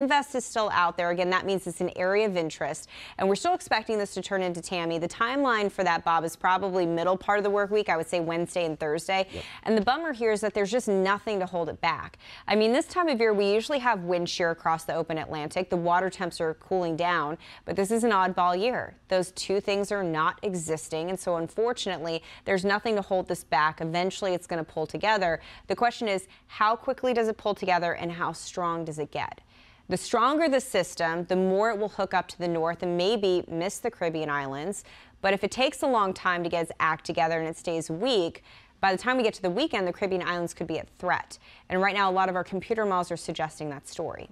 Invest is still out there. Again, that means it's an area of interest, and we're still expecting this to turn into Tammy. The timeline for that, Bob, is probably middle part of the work week. I would say Wednesday and Thursday. Yep. And the bummer here is that there's just nothing to hold it back. I mean, this time of year, we usually have wind shear across the open Atlantic. The water temps are cooling down, but this is an oddball year. Those two things are not existing, and so unfortunately, there's nothing to hold this back. Eventually, it's going to pull together. The question is, how quickly does it pull together, and how strong does it get? The stronger the system, the more it will hook up to the north and maybe miss the Caribbean islands. But if it takes a long time to get its act together and it stays weak, by the time we get to the weekend, the Caribbean islands could be at threat. And right now, a lot of our computer models are suggesting that story.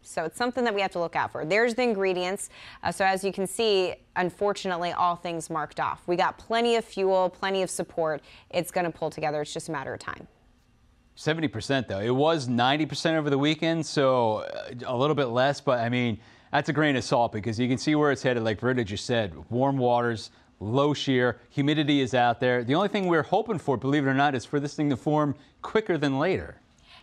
So it's something that we have to look out for. There's the ingredients. Uh, so as you can see, unfortunately, all things marked off. We got plenty of fuel, plenty of support. It's going to pull together. It's just a matter of time. 70% though. It was 90% over the weekend, so uh, a little bit less, but I mean, that's a grain of salt because you can see where it's headed, like Britta just said. Warm waters, low shear, humidity is out there. The only thing we're hoping for, believe it or not, is for this thing to form quicker than later.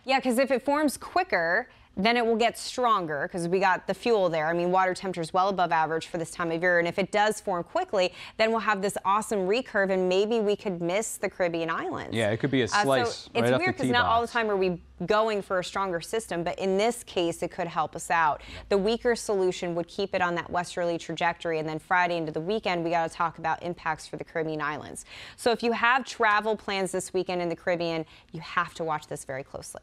Yeah, because if it forms quicker, then it will get stronger because we got the fuel there. I mean, water temperature is well above average for this time of year. And if it does form quickly, then we'll have this awesome recurve and maybe we could miss the Caribbean islands. Yeah, it could be a slice. Uh, so right it's weird because not all the time are we going for a stronger system, but in this case, it could help us out. The weaker solution would keep it on that westerly trajectory. And then Friday into the weekend, we got to talk about impacts for the Caribbean islands. So if you have travel plans this weekend in the Caribbean, you have to watch this very closely.